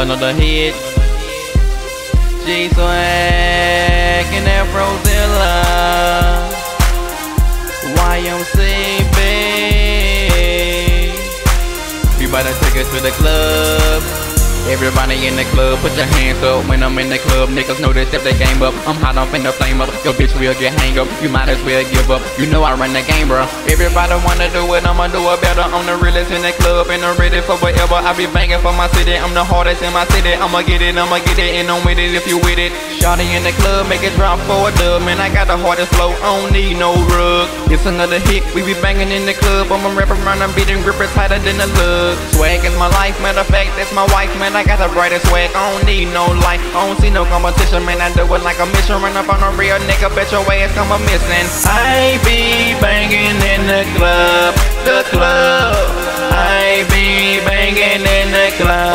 another hit. G Swag and Afrozilla. YMCB. About to take it to the club. Everybody in the club, put your hands up when I'm in the club. Niggas know to step their game up. I'm hot off in the flame up. Your bitch will get hang up. You might as well give up. You know I run the game, bro. Everybody wanna do it, I'ma do it better. I'm the realest in the club and I'm ready for whatever. I be banging for my city. I'm the hardest in my city. I'ma get it, I'ma get it, and I'm with it if you with it. Shawty in the club, make it drop for a dub. Man, I got the hardest flow. I don't need no rug. It's another hit. We be banging in the club. I'm a rapper around, I'm beating grippers tighter than the lug. Swag is my life. Matter of fact, that's my wife, man. I got the brightest swag, I don't need no light. I don't see no competition, man. I do it like a mission. Run up on a real nigga, bet your ass come a missing. I be banging in the club, the club. I be banging in the club,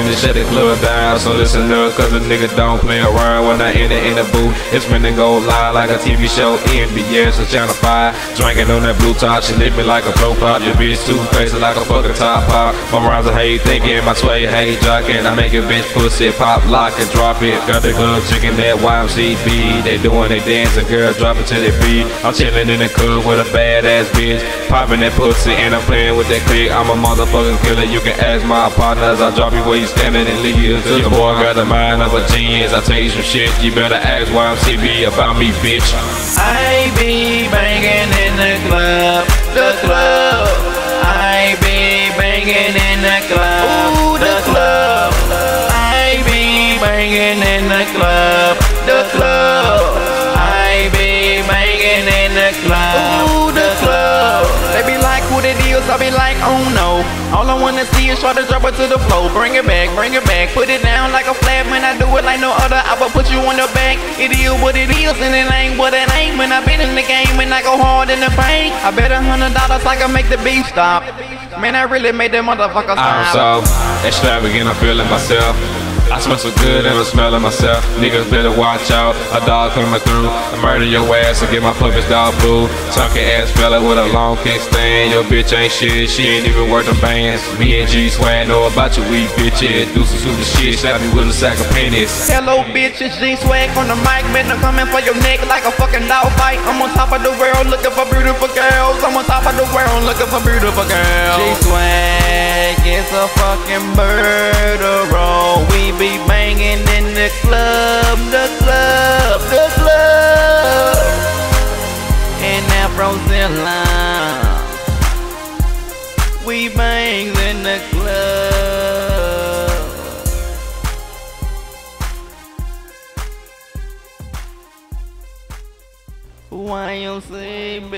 I'm finna shut the club down. So listen up, cause a nigga don't play around when I enter in the booth. It's finna go live like a TV show, NBS or Channel 5. Drinking on that blue top, she lit me like a blow pop. Your bitch two faced like a fucking top pop. My rhymes are hate thinking, my sway hate jocking. I make a bitch pussy pop, lock and drop it. Got the club chicken that YMCB. They doing they dancing, girl, drop it to their beat. I'm chilling in the club with a badass bitch. Popping that pussy and I'm playing with that click. I'm a motherfucking killer, you can ask my partners. I drop you where you standing and leave you to your boy got the mind of a genius. I tell you some shit, you better ask YMCB about me, bitch. I be banging in the club, the club. I be banging in the club, Ooh, the club. I be banging in the club. I be like, oh no. All I wanna see is try to drop it to the floor. Bring it back, bring it back. Put it down like a flat, when I do it like no other. I will put you on the back. It is what it is, and it ain't what it ain't. When I been in the game, and I go hard in the paint. I bet a hundred dollars I can make the beat stop. Man, I really made that motherfucker stop. I'm so extravagant, I'm feeling myself. I smell so good and I'm smelling myself. Niggas better watch out. A dog coming through. I murder your ass and get my puppets dog blue. Talking ass fella with a long kickstand. Your bitch ain't shit. She ain't even worth the bands. Me and G Swag know about your weak bitches. Do some super shit. Slap me with a sack of pennies. Hello bitches, G Swag on the mic. Man, I'm coming for your neck like a fucking dog fight. I'm on top of the world looking for beautiful girls. I'm on top of the world looking for beautiful girls. G Swag is a fucking murderer. We be banging in the club, the club, the club. And Afrozilla, we bangs in the club. YMCB.